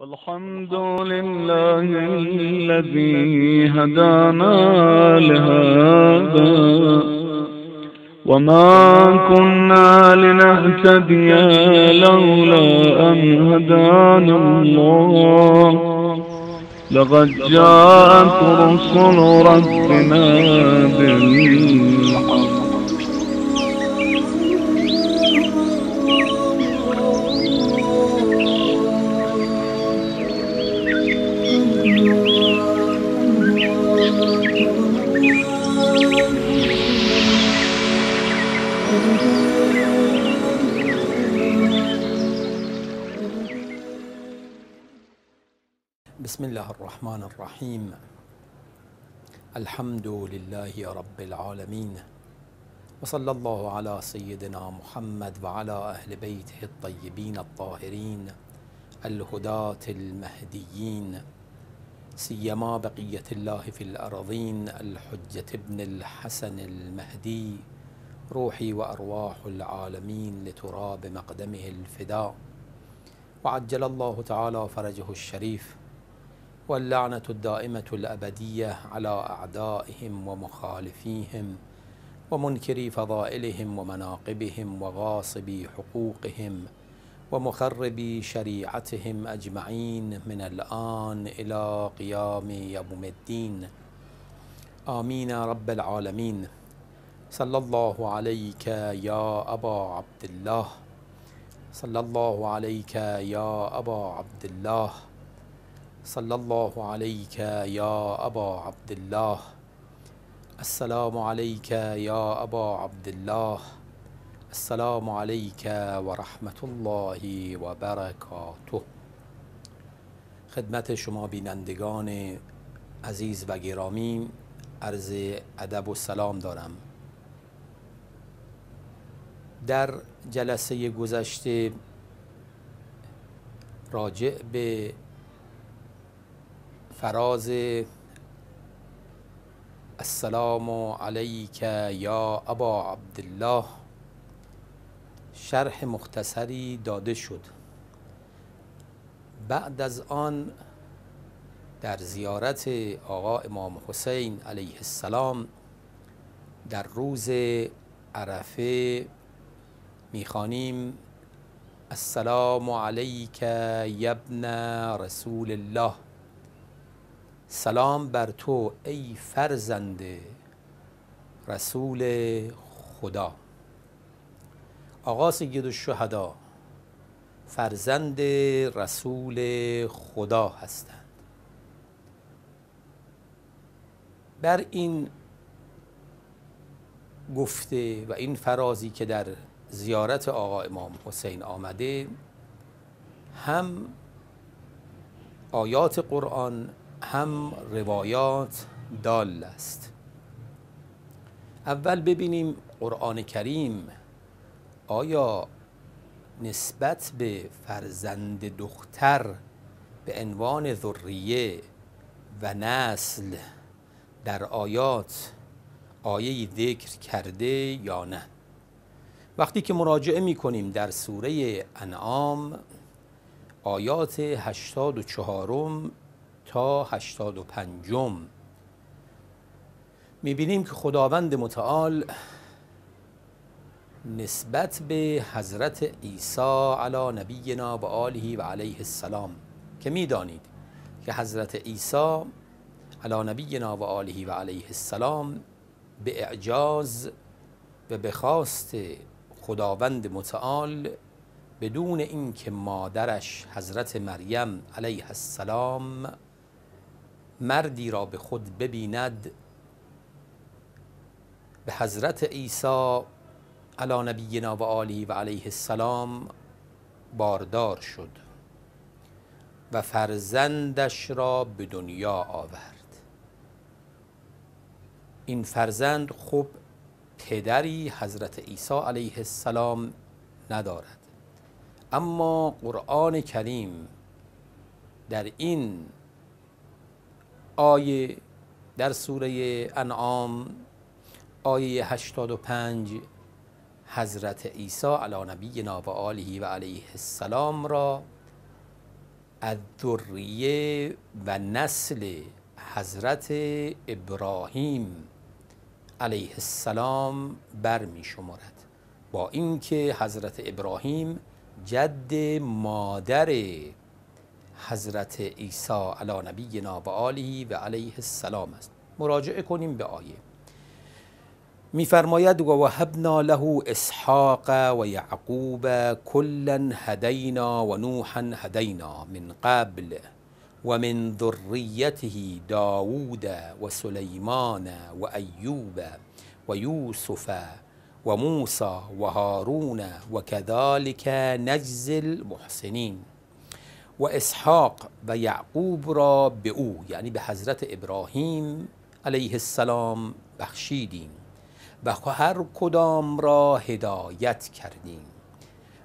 والحمد لله الذي هدانا لهذا. وما كنا لنهتدي لولا أن هدانا الله. لقد جاءت رسل ربنا بالحق. بسم الله الرحمن الرحيم. الحمد لله رب العالمين. وصلى الله على سيدنا محمد وعلى أهل بيته الطيبين الطاهرين الهداة المهديين سيما بقية الله في الأرضين الحجة ابن الحسن المهدي روحي وأرواح العالمين لتراب مقدمه الفداء. وعجل الله تعالى فرجه الشريف واللعنة الدائمة الأبدية على أعدائهم ومخالفيهم ومنكري فضائلهم ومناقبهم وغاصبي حقوقهم ومخربي شريعتهم أجمعين من الآن إلى قيام يوم الدين. آمين رب العالمين. صلى الله عليك يا أبا عبد الله. صلى الله عليك يا أبا عبد الله. صلى الله عليك يا أبا عبد الله السلام عليك يا أبا عبد الله السلام عليك ورحمة الله وبركاته خدمت شما بینندگان عزیز و گرامی عرض ادب و سلام دارم در جلسه گذشته راجع به فراز السلام علیک یا ابا عبدالله. شرح مختصری داده شد. بعد از آن در زیارت آقا امام حسین علیه السلام در روز عرفه می‌خوانیم السلام علیک یبن رسول الله. سلام بر تو ای فرزند رسول خدا. آقا سید الشهدا فرزند رسول خدا هستند. بر این گفته و این فرازی که در زیارت آقا امام حسین آمده هم آیات قرآن هم روایات دال است. اول ببینیم قرآن کریم آیا نسبت به فرزند دختر به عنوان ذریه و نسل در آیات آیه ذکر کرده یا نه؟ وقتی که مراجعه می کنیم در سوره انعام آیات 84 تا 85 می بینیم که خداوند متعال نسبت به حضرت عیسی علی نبینا و آله و علیه السلام که می‌دانید که حضرت عیسی علی نبینا و آله و علیه السلام به اعجاز و به خواست خداوند متعال بدون اینکه مادرش حضرت مریم علیه السلام مردی را به خود ببیند. به حضرت عیسی علی نبینا و آله و علیه السلام باردار شد و فرزندش را به دنیا آورد. این فرزند خب پدری حضرت عیسی علیه السلام ندارد. اما قرآن کریم در این آیه در سوره انعام آیه 85 حضرت عیسی علی نبینا و آله و علیه السلام را الذریه و نسل حضرت ابراهیم علیه السلام برمی شمارد. با اینکه حضرت ابراهیم جد مادر حضرت عیسی علی نبینا و آله و علیه السلام است. مراجعه کنیم به آیه. میفرماید و وهبنا له اسحاق و یعقوب کلا هدینا و نوحا هدینا من قبل و من ذریته داوود و سلیمان و ایوب و یوسف و و هارون و كذلك نجز المحسنین و اسحاق و یعقوب را به او یعنی به حضرت ابراهیم علیه السلام بخشیدیم و هر کدام را هدایت کردیم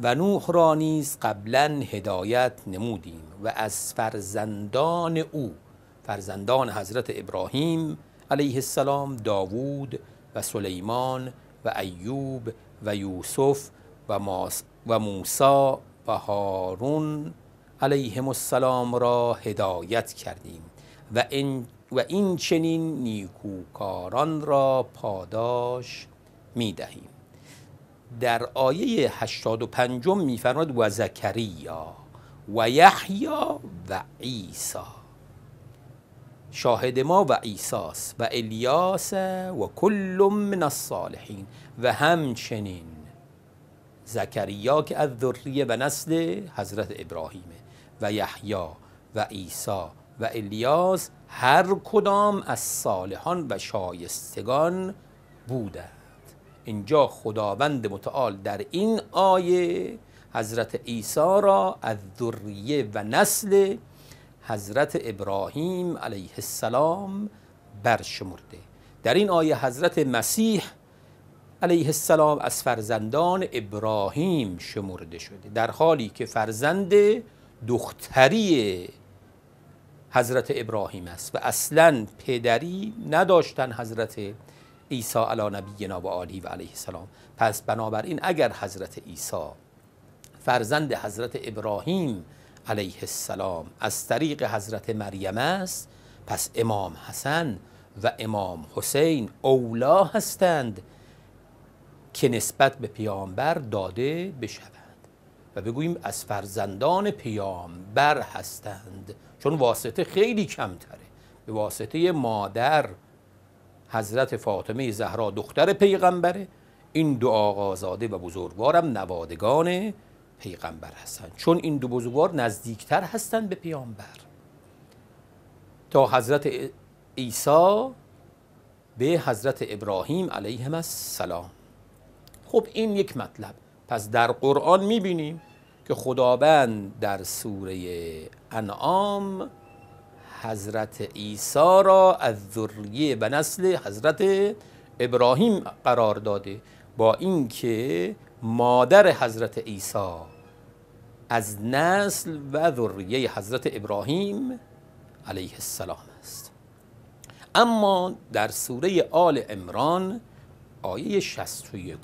و نوح را نیز قبلا هدایت نمودیم و از فرزندان او فرزندان حضرت ابراهیم علیه السلام داوود و سلیمان و ایوب و یوسف و, و موسی و هارون علیهم السلام را هدایت کردیم و این, و این چنین نیکوکاران را پاداش می دهیم در آیه 85 میفرماد و زکریا و یحیی و عیسی. شاهد ما و عیساس و الیاس و کل من الصالحین و همچنین زکریا که از ذریه و نسل حضرت ابراهیمه. و یحیی و عیسی و الیاس هر کدام از صالحان و شایستگان بودند. اینجا خداوند متعال در این آیه حضرت عیسی را از ذریه و نسل حضرت ابراهیم علیه السلام برشمرده. در این آیه حضرت مسیح علیه السلام از فرزندان ابراهیم شمرده شده. در حالی که فرزند دختری حضرت ابراهیم است و اصلا پدری نداشتن حضرت عیسی علی نبینا و آله و علیه السلام. پس بنابراین اگر حضرت عیسی فرزند حضرت ابراهیم علیه السلام از طریق حضرت مریم است پس امام حسن و امام حسین اولا هستند که نسبت به پیامبر داده بشود. و بگوییم از فرزندان پیامبر هستند چون واسطه خیلی کمتره. به واسطه مادر حضرت فاطمه زهرا دختر پیغمبره. این دو آقازاده و بزرگوارم نوادگان پیغمبر هستند چون این دو بزرگوار نزدیکتر هستند به پیامبر. تا حضرت عیسی به حضرت ابراهیم علیهم السلام. خب این یک مطلب. پس در قرآن می‌بینیم که خداوند در سوره انعام حضرت عیسی را از ذریه و نسل حضرت ابراهیم قرار داده با اینکه مادر حضرت عیسی از نسل و ذریه حضرت ابراهیم علیه السلام است. اما در سوره آل عمران آیه 61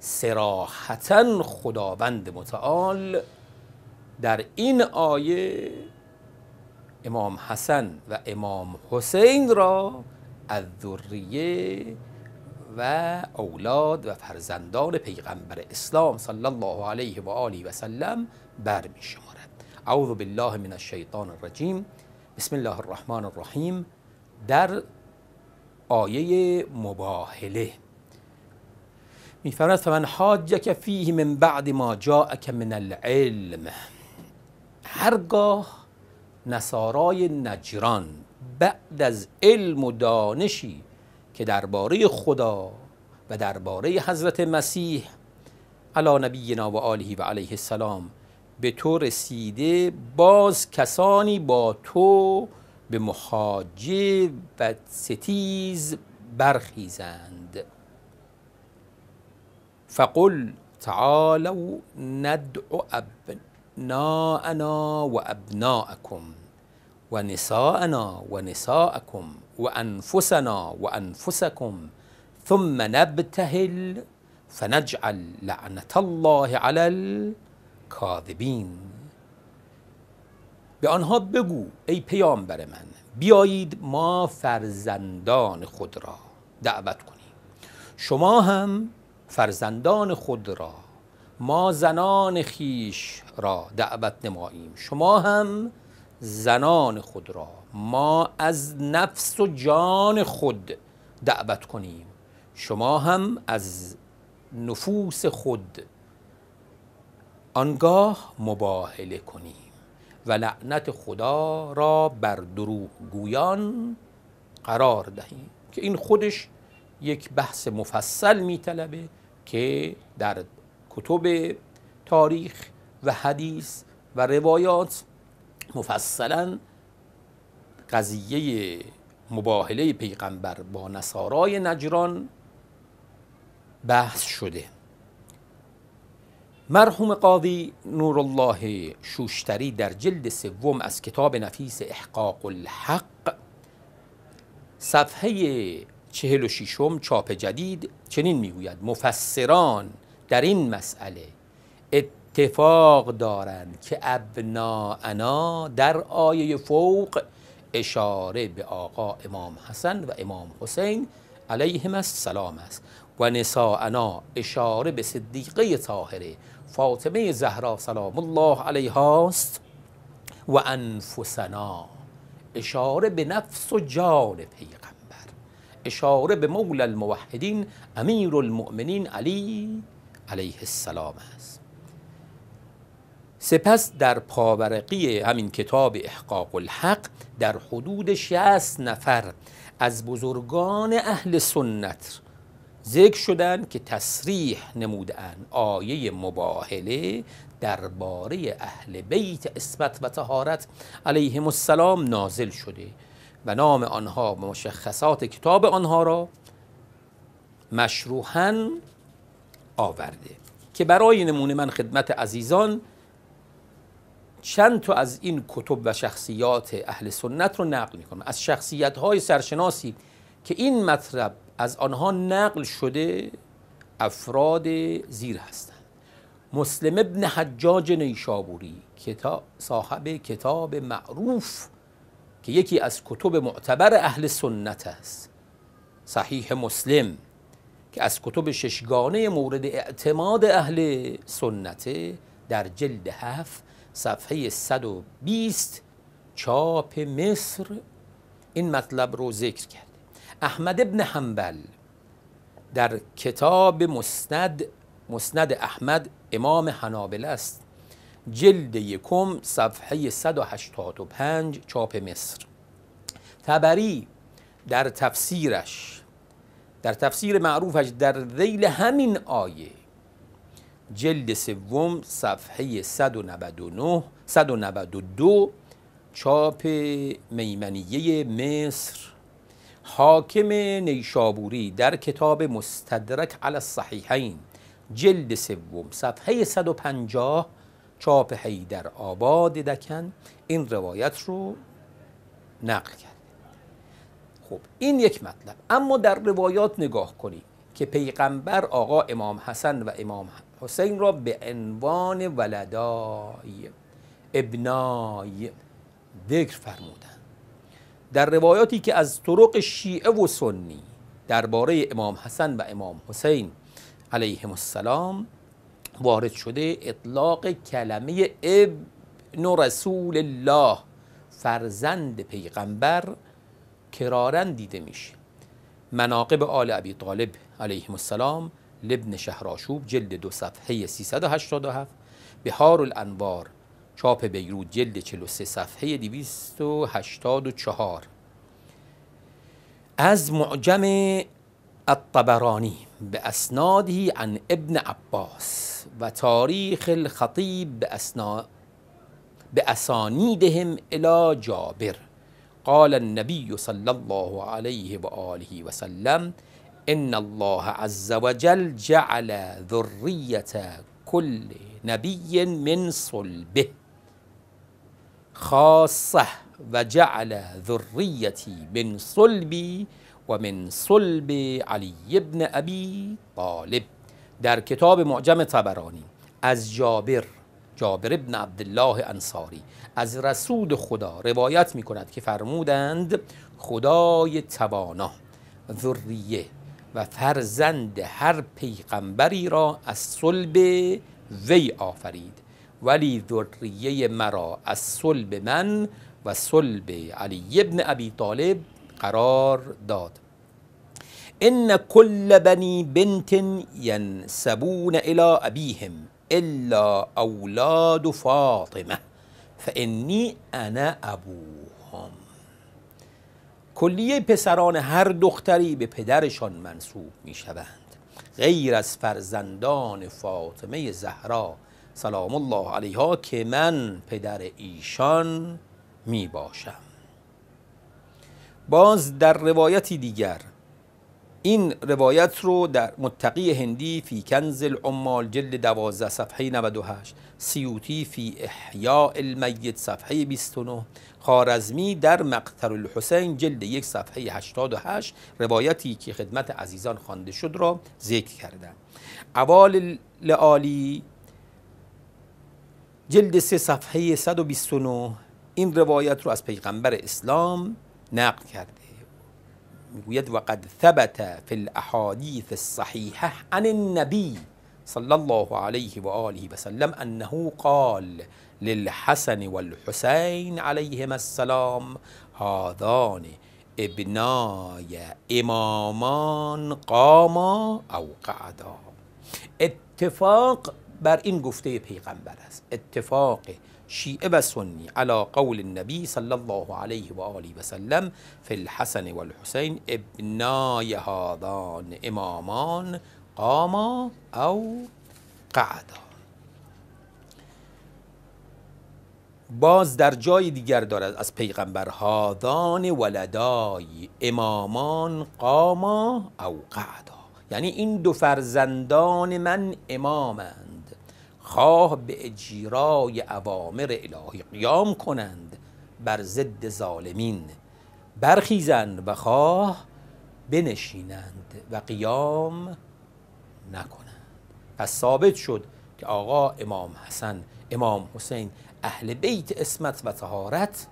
سراحتا خداوند متعال در این آیه امام حسن و امام حسین را از ذریه و اولاد و فرزندان پیغمبر اسلام صلی الله علیه و آله و سلم بر می شمارد. اعوذ بالله من الشیطان الرجیم. بسم الله الرحمن الرحیم. در آیه مباهله. میفرماید فمن حاجک فیه من بعد ما جاءک من العلم هرگاه نصارای نجران بعد از علم و دانشی که درباره خدا و درباره حضرت مسیح علی نبینا و آله و علیه السلام به تو رسیده باز کسانی با تو به محاجه و ستیز برخیزند فقل تعالوا ندعو أبناءنا وأبناءكم ونساءنا ونساءكم وأنفسنا وأنفسكم ثم نبتهل فنجعل لعنة الله على الكاذبين. به آنها بگو ای پیامبر من بیایید ما فرزندان خود را دعوت کنیم. شما هم فرزندان خود را ما زنان خیش را دعوت نماییم. شما هم زنان خود را ما از نفس و جان خود دعوت کنیم. شما هم از نفوس خود آنگاه مباهله کنیم. و لعنت خدا را بر دروغ گویان قرار دهیم. که این خودش یک بحث مفصل میطلبه. که در کتب تاریخ و حدیث و روایات مفصلا قضیه مباهله پیغمبر با نصارای نجران بحث شده. مرحوم قاضی نورالله شوشتری در جلد سوم از کتاب نفیس احقاق الحق صفحه چهل و شیشم چاپ جدید چنین می‌گوید مفسران در این مسئله اتفاق دارند که ابناعنا در آیه فوق اشاره به آقا امام حسن و امام حسین علیهم السلام است و نساءنا اشاره به صدیقه طاهره فاطمه زهرا سلام الله علیها است و انفسنا اشاره به نفس و جان پیغمبر. اشاره به مولا الموحدین امیر المؤمنین علی علیه السلام است. سپس در پاورقی همین کتاب احقاق الحق در حدود شست نفر از بزرگان اهل سنت ذکر شدن که تصریح نمودن آیه مباهله درباره اهل بیت اسمت و تهارت علیهم السلام نازل شده. و نام آنها و مشخصات کتاب آنها را مشروحا آورده که برای نمونه من خدمت عزیزان چند تا از این کتب و شخصیات اهل سنت رو نقل می‌کنم. از شخصیت های سرشناسی که این مطلب از آنها نقل شده افراد زیر هستند. مسلم ابن حجاج نیشابوری کتاب صاحب کتاب معروف که یکی از کتب معتبر اهل سنت است. صحیح مسلم که از کتب ششگانه مورد اعتماد اهل سنته در جلد هفت صفحه 120 چاپ مصر این مطلب رو ذکر کرده احمد ابن حنبل در کتاب مسند مسند احمد امام حنابل است. جلد یکم صفحه 185 چاپ مصر. تبری در تفسیرش در تفسیر معروفش در ذیل همین آیه جلد سوم صفحه 199 192 چاپ میمنیه مصر. حاکم نیشابوری در کتاب مستدرک علی الصحیحین جلد سوم صفحه 150 چاپ حیدر آباد دکن. این روایت رو نقل کرد. خب این یک مطلب. اما در روایات نگاه کنیم که پیغمبر آقا امام حسن و امام حسین را به عنوان ولدای ابنای ذکر فرمودن در روایاتی که از طرق شیعه و سنی درباره امام حسن و امام حسین علیهم السلام وارد شده اطلاق کلمه ابن رسول الله فرزند پیغمبر کرارن دیده میشه. مناقب آل ابی طالب علیهم السلام لبن شهراشوب جلد دو صفحه 387 بهار الانوار چاپ بیروت جلد 43 صفحه 284 از معجم الطبرانی به اسناده عن ابن عباس و تاریخ الخطیب به اسنا به اسانیدهم إلى جابر. قال النبي صلى الله عليه وآله وسلم إن الله عز وجل جعل ذرية كل نبي من صلبه خاصة وجعل ذريتي من صلبي و من صلب علی ابن ابی طالب. در کتاب معجم طبرانی از جابر جابر ابن عبدالله انصاری از رسول خدا روایت می کند که فرمودند خدای توانا ذریه و فرزند هر پیغمبری را از صلب وی آفرید. ولی ذریه مرا از صلب من و صلب علی ابن ابی طالب قرار داد. ان کل بنی بنت ینسبون الى ابیهم الا اولاد فاطمه فانی انا ابوهم. کلیه پسران هر دختری به پدرشان منصوب می شوند غیر از فرزندان فاطمه زهرا سلام الله علیها که من پدر ایشان می باشم باز در روایتی دیگر. این روایت رو در متقی هندی فی کنز العمال جلد دوازده صفحه 98 سیوتی فی احیاء المیت صفحه 29 خارزمی در مقتل الحسین جلد یک صفحه 88 روایتی که خدمت عزیزان خوانده شد را ذکر کردم. اوال لعالی جلد سه صفحه 129 این روایت رو از پیغمبر اسلام نقل کرده میگوید وقد ثبت فی الاحادیث الصحیحه عن النبی صلی الله علیه و آله و سلم أنه قال للحسن والحسین علیهما السلام هذان ابنای إمامان قاما أو قعدا. اتفاق بر این گفته پیغمبر است. اتفاق شیعه و سنی علی قول النبی صلی الله علیه و آله و سلم فی الحسن والحسین ابنای هذان امامان قاما او قعدا. باز در جای دیگر دارد از پیغمبر هادان ولدای امامان قاما او قعدا. یعنی این دو فرزندان من امامند خواه به اجرای اوامر الهی قیام کنند بر ضد ظالمین. برخیزند و خواه بنشینند و قیام نکنند. پس ثابت شد که آقا امام حسن امام حسین اهل بیت اسمت و تهارت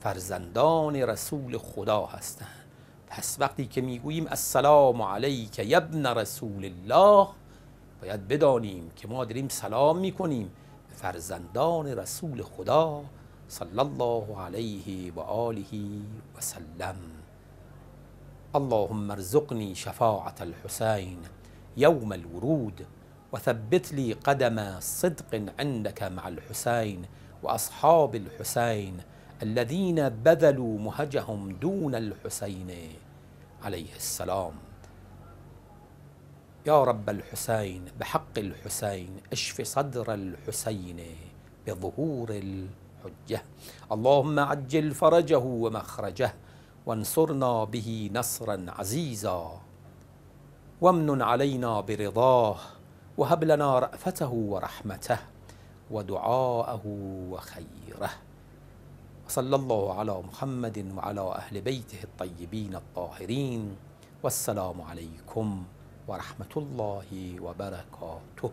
فرزندان رسول خدا هستند. پس وقتی که می‌گوییم السلام علیک یبن رسول الله باید بدانیم که ما داریم سلام میکنیم به فرزندان رسول خدا صلی الله علیه و آله و سلم. اللهم ارزقني شفاعة الحسين يوم الورود وثبت لي قدم صدق عندك مع الحسين واصحاب الحسين الذين بذلوا مهجهم دون الحسين عليه السلام. يا رب الحسين بحق الحسين أشف صدر الحسين بظهور الحجة. اللهم عجل فرجه ومخرجه وانصرنا به نصرا عزيزا. وامن علينا برضاه وهب لنا رأفته ورحمته ودعاءه وخيره. وصلى الله على محمد وعلى أهل بيته الطيبين الطاهرين والسلام عليكم ورحمة الله وبركاته